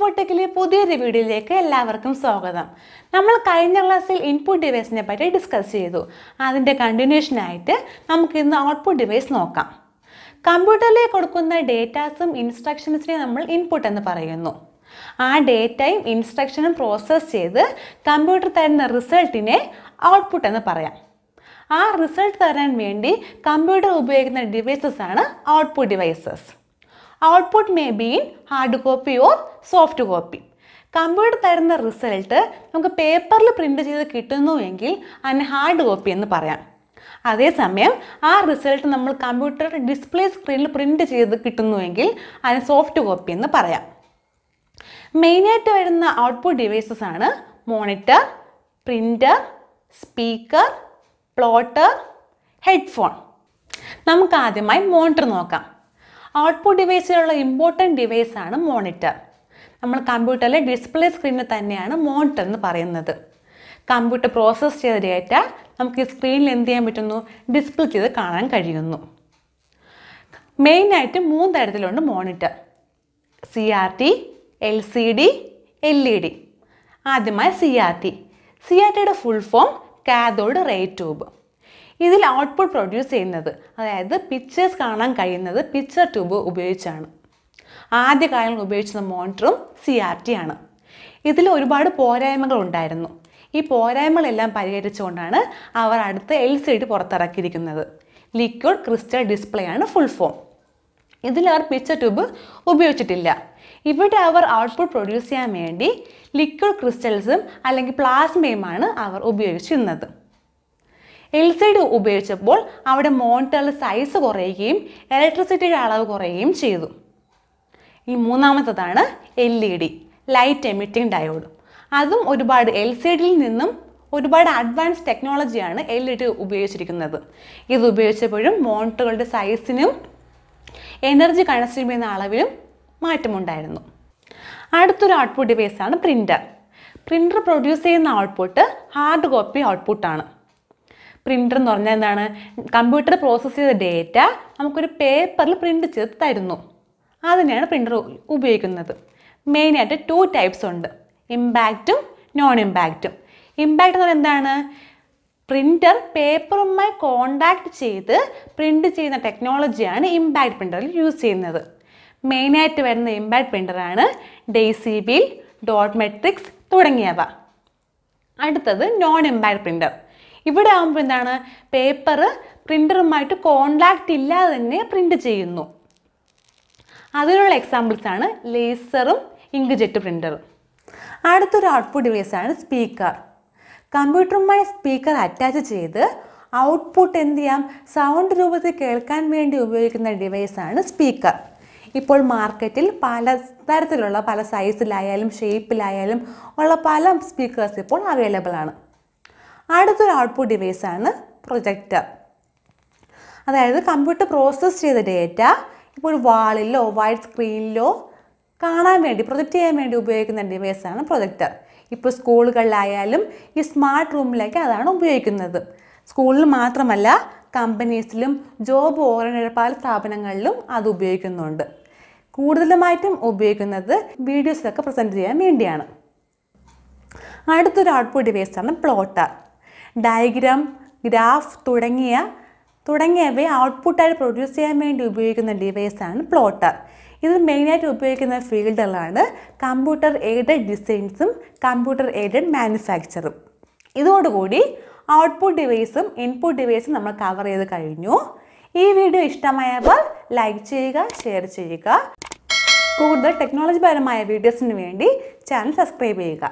ഫോട്ടെക്കിലെ പുതിയൊരു വീഡിയോയിലേക്ക് എല്ലാവർക്കും സ്വാഗതം. നമ്മൾ കഴിഞ്ഞ ക്ലാസ്സിൽ ഇൻപുട്ട് ഡിവൈസിനെ പറ്റി ഡിസ്കസ് ചെയ്തു. അതിന്റെ കണ്ടിന്യൂഷനായിട്ട് നമുക്ക് ഇന്ന് ഔട്ട്പുട്ട് ഡിവൈസ് നോക്കാം. കമ്പ്യൂട്ടറിലേക്ക് കൊടുക്കുന്ന ഡേറ്റാസും ഇൻസ്ട്രക്ഷൻസിനെ നമ്മൾ ഇൻപുട്ട് എന്ന് പറയുന്നു. ആ ഡേറ്റയും ഇൻസ്ട്രക്ഷനും പ്രോസസ്സ് ചെയ്ത് കമ്പ്യൂട്ടർ തരുന്ന റിസൾട്ടിനെ ഔട്ട്പുട്ട് എന്ന് പറയാം. ആ റിസൾട്ട് തരാൻ വേണ്ടി കമ്പ്യൂട്ടർ ഉപയോഗിക്കുന്ന ഡിവൈസസ് ആണ് output devices output may be in hard copy or soft copy computer തരുന്ന റിസൾട്ട് നമുക്ക് പേപ്പറിൽ പ്രിന്റ് ചെയ്ത് കിട്ടുന്നുവെങ്കിൽ അതിന് ഹാർഡ് കോപ്പി എന്ന് പറയാം. അതേസമയം ആ റിസൾട്ട് നമ്മൾ കമ്പ്യൂട്ടർ ഡിസ്പ്ലേ സ്ക്രീനിൽ പ്രിന്റ് ചെയ്ത് കിട്ടുന്നുവെങ്കിൽ അതിന് സോഫ്റ്റ് കോപ്പി എന്ന് പറയാം. മെയിനായിട്ട് വരുന്ന ഔട്ട്പുട്ട് ഡിവൈസസ് ആണ് monitor printer speaker plotter headphone നമുക്ക് ആദ്യമായി മോണിറ്റർ നോക്കാം. ഔട്ട്പുട്ട് ഡിവൈസിലുള്ള ഇമ്പോർട്ടന്റ് ഡിവൈസ് ആണ് മോണിറ്റർ നമ്മൾ കമ്പ്യൂട്ടറിലെ ഡിസ്പ്ലേ സ്ക്രീനിൽ തന്നെയാണ് മോണിറ്റർ എന്ന് പറയുന്നത്. കമ്പ്യൂട്ടർ പ്രോസസ്സ് ചെയ്ത ഡേറ്റ നമുക്ക് ഈ സ്ക്രീനിൽ എന്ത് ചെയ്യാൻ പറ്റുന്നു? ഡിസ്പ്ലേ ചെയ്ത് കാണാൻ കഴിയുന്നു. മെയിനായിട്ട് മൂന്ന് തരത്തിലുണ്ട് monitor C R T L C D L E D ആദ്യമായി C R T C R ടിയുടെ full form cathode ray tube ഇതിൽ ഔട്ട്പുട്ട് പ്രൊഡ്യൂസ് ചെയ്യുന്നത്. അതായത് പിക്ചേഴ്സ് കാണാൻ കഴിയുന്നത് പിക്ചർ ട്യൂബ് ഉപയോഗിച്ചാണ്. ആദ്യ കാലങ്ങൾ മോണിറ്ററും സി ആർ ടി ആണ്. ഇതിൽ ഒരുപാട് പോരായ്മകൾ ഉണ്ടായിരുന്നു. ഈ പോരായ്മകളെല്ലാം പരിഹരിച്ചുകൊണ്ടാണ് അവർ അടുത്ത എൽ സി ഡി പുറത്തിറക്കിയിരിക്കുന്നത്. ലിക്വിഡ് ക്രിസ്റ്റൽ ഡിസ്പ്ലേ ആണ് ഫുൾ ഫോം ഇതിൽ അവർ പിക്ചർ ട്യൂബ് ഉപയോഗിച്ചിട്ടില്ല. ഇവിടെ അവർ ഔട്ട്പുട്ട് പ്രൊഡ്യൂസ് ചെയ്യാൻ വേണ്ടി ലിക്വിഡ് ക്രിസ്റ്റൽസും അല്ലെങ്കിൽ പ്ലാസ്മയുമാണ് അവർ ഉപയോഗിച്ചിരുന്നത്. എൽ സി ഡി ഉപയോഗിച്ചപ്പോൾ അവിടെ മോണിറ്ററിൽ സൈസ് കുറയുകയും ഇലക്ട്രിസിറ്റിയുടെ അളവ് കുറയുകയും ചെയ്തു. ഈ മൂന്നാമത്തതാണ് L E D light emitting diode അതും ഒരുപാട് എൽ സി ഡിയിൽ നിന്നും ഒരുപാട് അഡ്വാൻസ് ടെക്നോളജിയാണ് എൽ ഇ ഡി ഉപയോഗിച്ചിരിക്കുന്നത്. ഇത് ഉപയോഗിച്ചപ്പോഴും മോണിറ്ററുകളുടെ സൈസിനും എനർജി കൺസ്യൂം ചെയ്യുന്ന അളവിലും മാറ്റമുണ്ടായിരുന്നു. അടുത്തൊരു ഔട്ട്പുട്ട് ഡിവൈസാണ് പ്രിന്റർ പ്രിന്റർ പ്രൊഡ്യൂസ് ചെയ്യുന്ന ഔട്ട്പുട്ട് ഹാർഡ് കോപ്പി ഔട്ട്പുട്ടാണ് പ്രിന്റർ എന്ന് പറഞ്ഞാൽ എന്താണ്? കമ്പ്യൂട്ടർ പ്രോസസ്സ് ചെയ്ത ഡേറ്റ നമുക്കൊരു പേപ്പറിൽ പ്രിന്റ് ചെയ്ത് തരുന്നു. അതിനെയാണ് പ്രിന്റർ ഉപയോഗിക്കുന്നത്. മെയിനായിട്ട് ടു ടൈപ്സ് ഉണ്ട്. ഇമ്പാക്റ്റും നോൺ ഇമ്പാക്റ്റും ഇമ്പാക്റ്റ് എന്ന് പറഞ്ഞാൽ എന്താണ്? പ്രിന്റർ പേപ്പറുമായി കോണ്ടാക്ട് ചെയ്ത് പ്രിന്റ് ചെയ്യുന്ന ടെക്നോളജിയാണ് ഇമ്പാക്റ്റ് പ്രിന്ററിൽ യൂസ് ചെയ്യുന്നത്. മെയിനായിട്ട് വരുന്ന ഇമ്പാക്റ്റ് പ്രിന്ററാണ് ഡെയ്സി ബിൽ ഡോട്ട് മെട്രിക്സ് തുടങ്ങിയവ. അടുത്തത് നോൺ ഇമ്പാക്റ്റ് പ്രിന്റർ ഇവിടെ ആകുമ്പോൾ എന്താണ്? പേപ്പർ പ്രിന്ററുമായിട്ട് കോൺടാക്റ്റ് ഇല്ലാതെ തന്നെ പ്രിന്റ് ചെയ്യുന്നു. അതിനുള്ള എക്സാമ്പിൾസ് ആണ് ലേസറും ഇങ്ക് ജെറ്റ് പ്രിന്ററും അടുത്തൊരു ഔട്ട്പുട്ട് ഡിവൈസാണ് സ്പീക്കർ കമ്പ്യൂട്ടറുമായി സ്പീക്കർ അറ്റാച്ച് ചെയ്ത് ഔട്ട്പുട്ട് എന്ത് ചെയ്യാം? സൗണ്ട് രൂപത്തിൽ കേൾക്കാൻ വേണ്ടി ഉപയോഗിക്കുന്ന ഡിവൈസാണ് സ്പീക്കർ ഇപ്പോൾ മാർക്കറ്റിൽ പല തരത്തിലുള്ള പല സൈസിലായാലും ഷേപ്പിലായാലും ഉള്ള പല സ്പീക്കേഴ്സ് ഇപ്പോൾ അവൈലബിൾ ആണ്. അടുത്തൊരു ഔട്ട്പുട്ട് ഡിവൈസാണ് പ്രൊജക്ടർ അതായത് കമ്പ്യൂട്ടർ പ്രോസസ്സ് ചെയ്ത ഡേറ്റ ഇപ്പോൾ വാളിലോ വൈറ്റ് സ്ക്രീനിലോ കാണാൻ വേണ്ടി പ്രൊജക്റ്റ് ചെയ്യാൻ വേണ്ടി ഉപയോഗിക്കുന്ന ഡിവൈസാണ് പ്രൊജക്ടർ ഇപ്പോൾ സ്കൂളുകളിലായാലും ഈ സ്മാർട്ട് റൂമിലേക്ക് അതാണ് ഉപയോഗിക്കുന്നത്. സ്കൂളിൽ മാത്രമല്ല കമ്പനീസിലും ജോബ് ഓറിയന്റഡ് പല സ്ഥാപനങ്ങളിലും അത് ഉപയോഗിക്കുന്നുണ്ട്. കൂടുതലുമായിട്ടും ഉപയോഗിക്കുന്നത് വീഡിയോസിലൊക്കെ പ്രസന്റ് ചെയ്യാൻ വേണ്ടിയാണ്. അടുത്തൊരു ഔട്ട്പുട്ട് ഡിവൈസാണ് പ്ലോട്ടർ ഡയഗ്രാം ഗ്രാഫ് തുടങ്ങിയ തുടങ്ങിയവയെ ഔട്ട്പുട്ടായി പ്രൊഡ്യൂസ് ചെയ്യാൻ വേണ്ടി ഉപയോഗിക്കുന്ന ഡിവൈസാണ് പ്ലോട്ടർ ഇത് മെയിനായിട്ട് ഉപയോഗിക്കുന്ന ഫീൽഡുകളാണ് കമ്പ്യൂട്ടർ എയ്ഡഡ് ഡിസൈൻസും കമ്പ്യൂട്ടർ എയ്ഡഡ് മാനുഫാക്ചറും ഇതോടുകൂടി ഔട്ട്പുട്ട് ഡിവൈസും ഇൻപുട്ട് ഡിവൈസും നമ്മൾ കവർ ചെയ്ത് കഴിഞ്ഞു. ഈ വീഡിയോ ഇഷ്ടമായപ്പോൾ ലൈക്ക് ചെയ്യുക ഷെയർ ചെയ്യുക. കൂടുതൽ ടെക്നോളജി പരമായ വീഡിയോസിന് വേണ്ടി ചാനൽ സബ്സ്ക്രൈബ് ചെയ്യുക.